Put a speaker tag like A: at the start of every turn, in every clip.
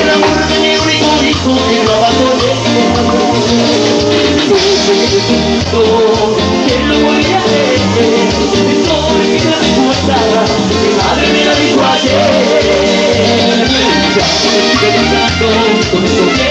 A: el amor de mi único hijo que lo abandoné. Que lo volví a hacer, sobre mi la mi madre me la dijo ayer. Ya me con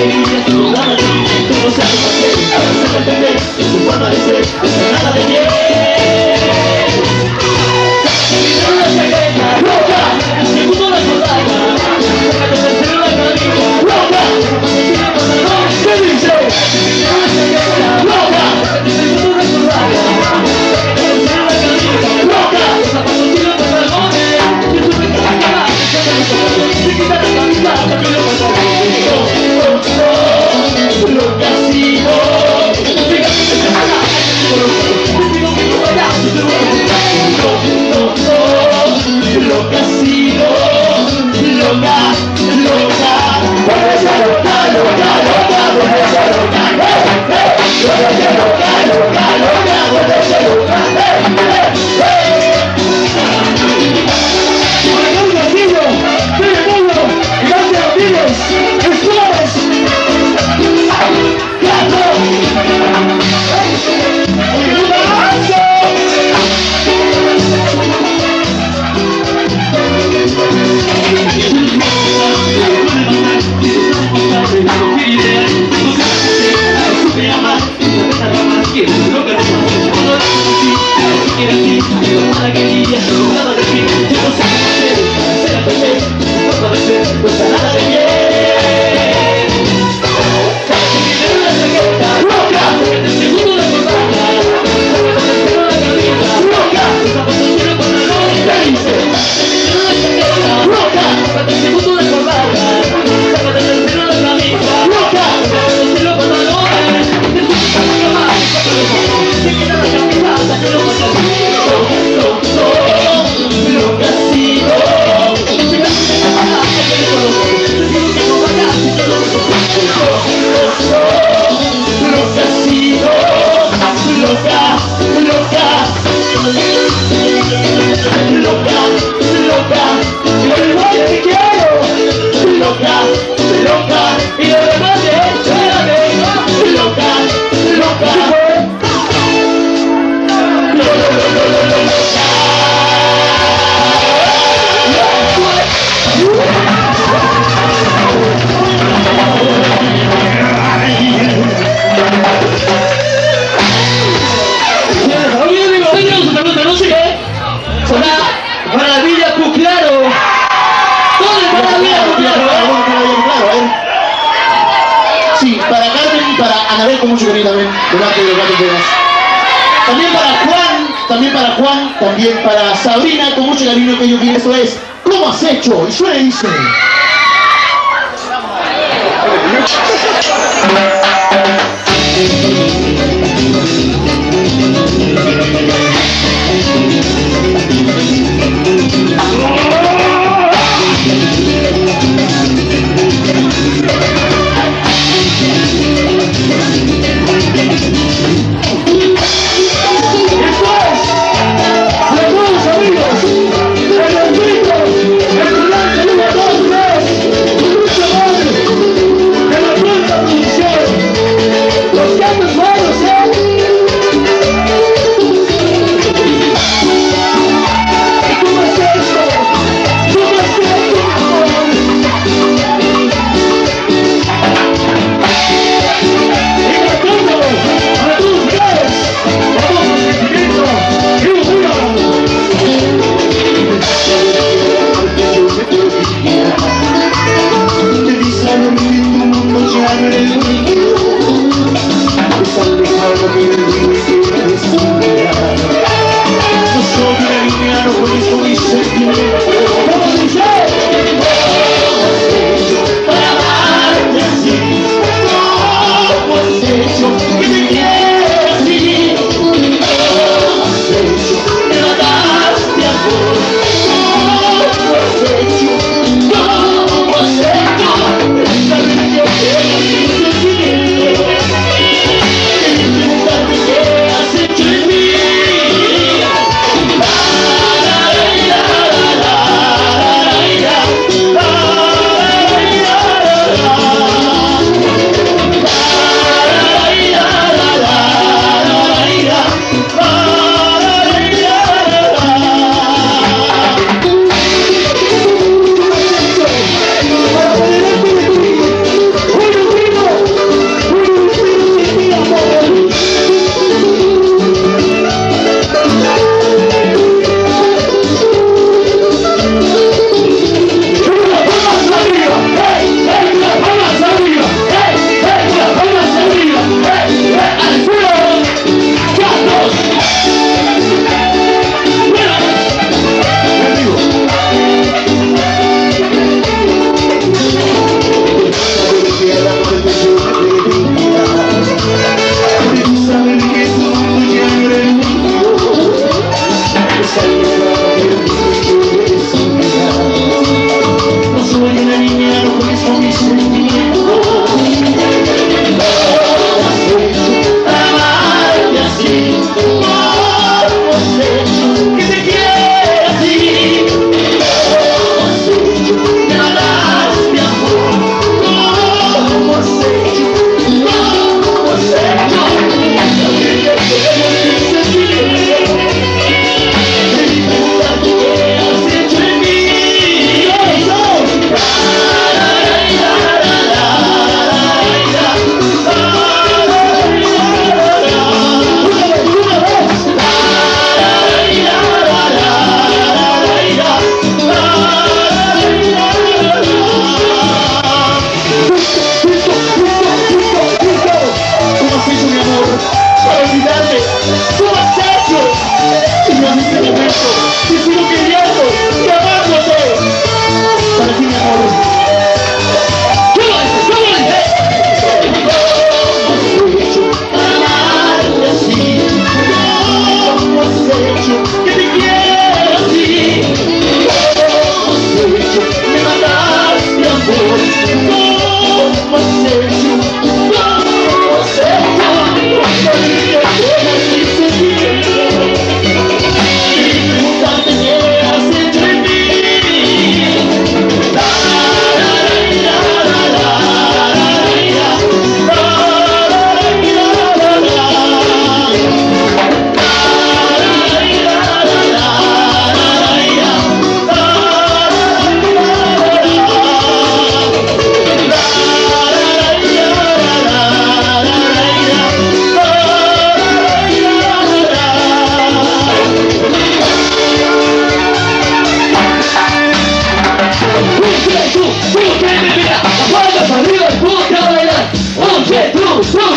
A: para que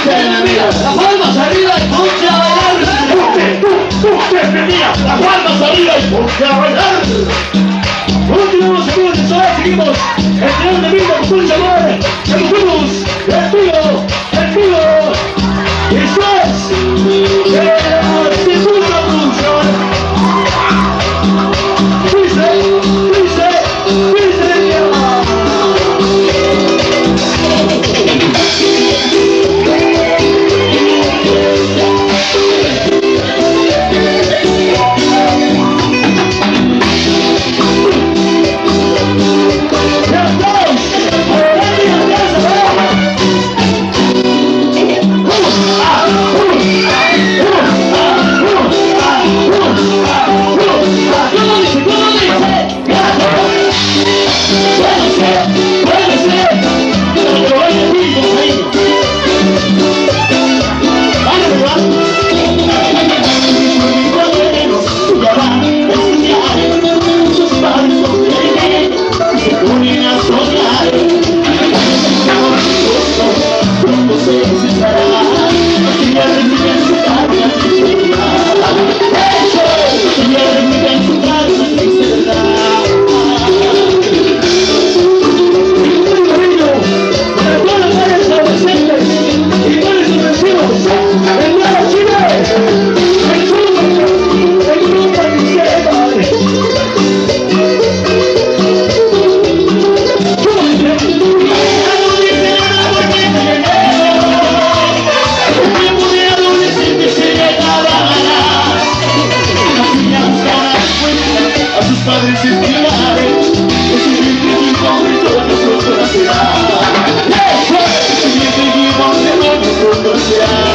A: tú,
B: tú las palmas arriba y ponte a bailar.
A: Tú, tú que me miras, las palmas arriba y ponte a bailar. Continuamos amigos de seguimos entrenando de vida con tu. Seguimos, el tiro, el.
B: lugar.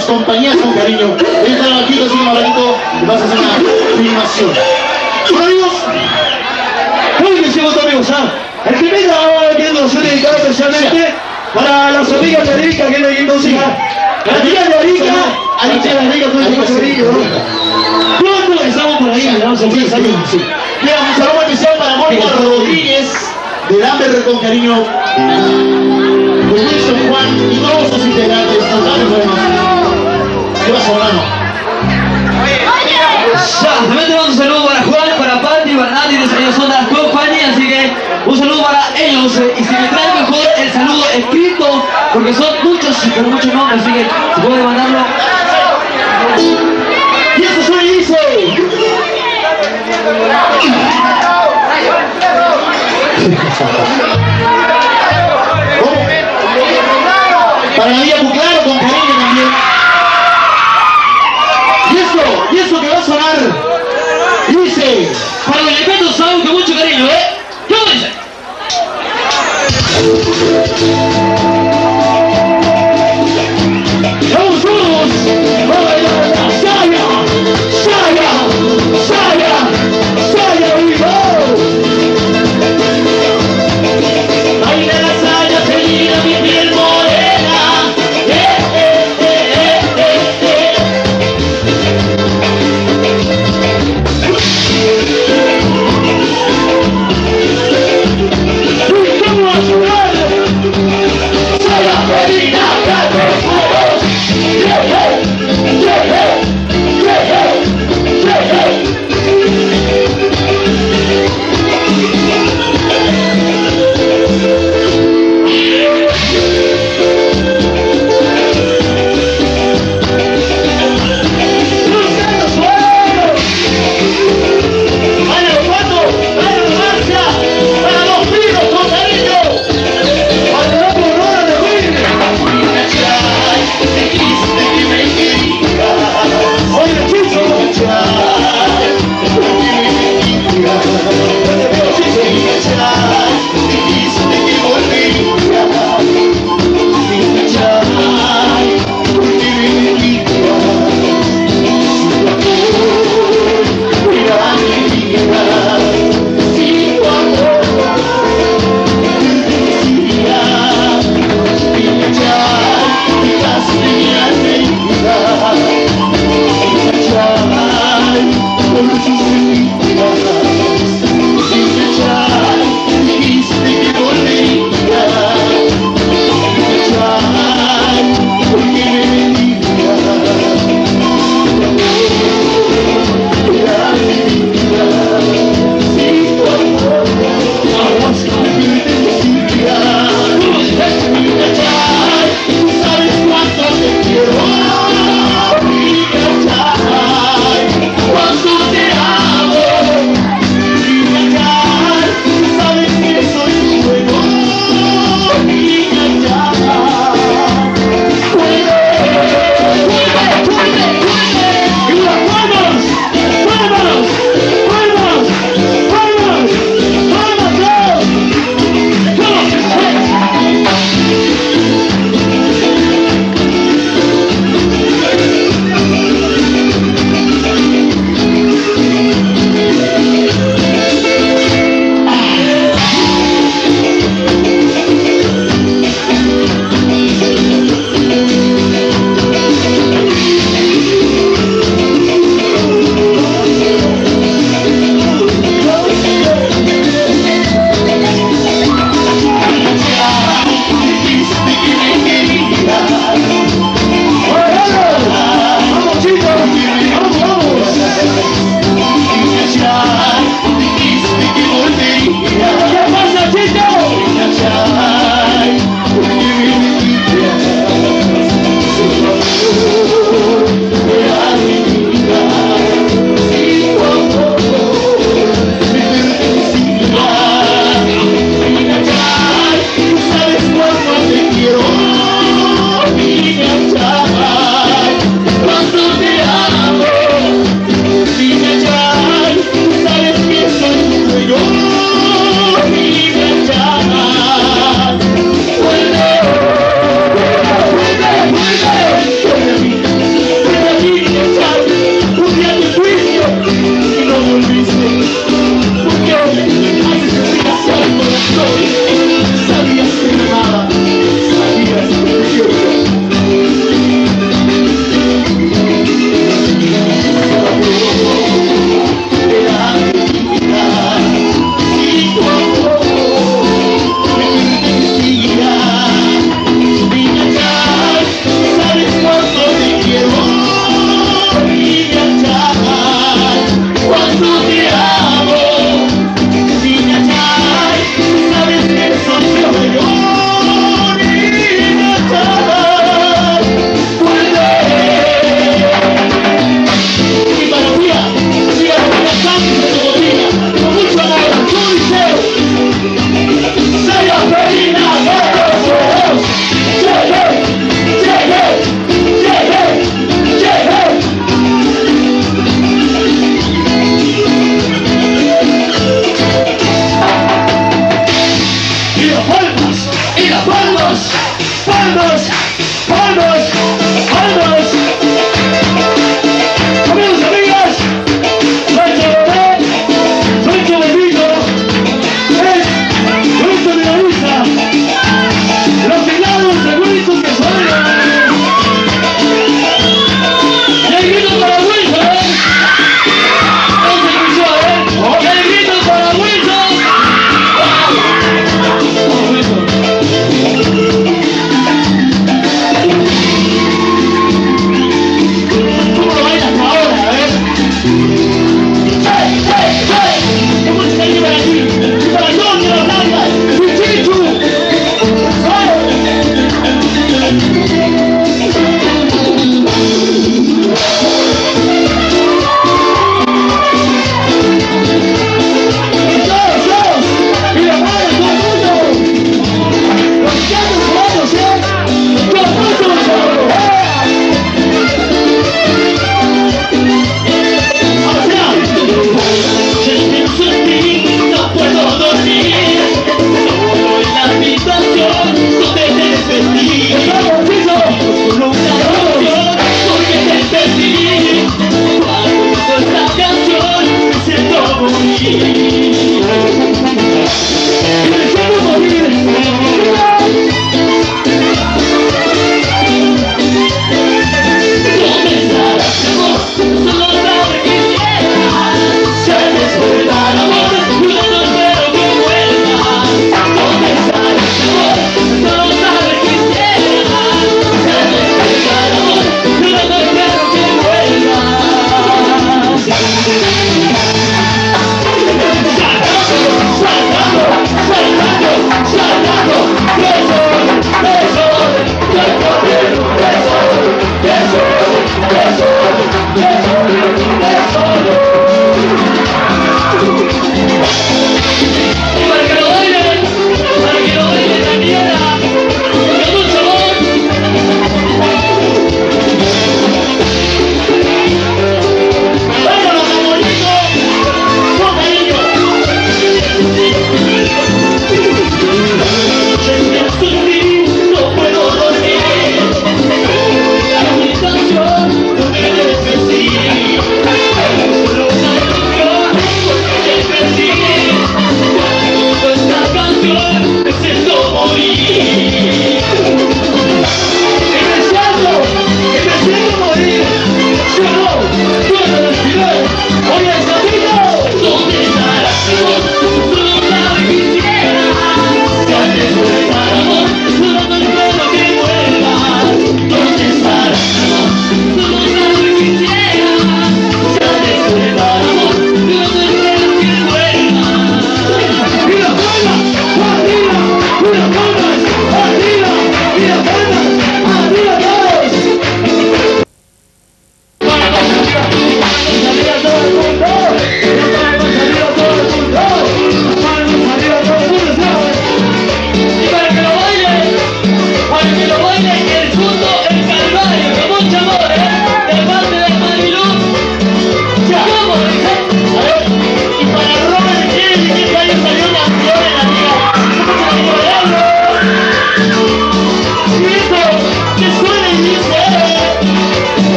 B: Las
A: compañías con cariño. Así que más ratito y vas a hacer una filmación. Amigos,
B: Muy amigos, ¿ah? El primer ahora que nos ha dedicado especialmente para las amigas de Arica, que es de música. Las amigas de Arica,
A: Arica,
B: de Arica,
A: sí.
B: Arica, ¿no? Pronto estamos por ahí, puede salir.
A: sí. Bien, un saludo especial para Mónica Rodríguez de con cariño. Wilson Juan y todos sus integrantes. Vemos, hermano.
B: Ya, también tenemos un saludo para Juan, para Patti, para Nati, que ellos son de las compañías, así que un saludo para ellos. eh, Y si me trae mejor el saludo escrito, porque son muchos, pero muchos nombres, así que se puede mandarlo.
A: Y eso y dice. Para María y eso que va a sonar. Dice.
B: Para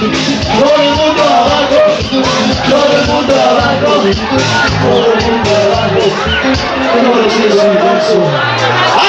A: Lórí múdò ọ̀la kò sí. Lórí múdò ọ̀la kò sí. Lórí múdò ọ̀la kò
C: sí. Lórí.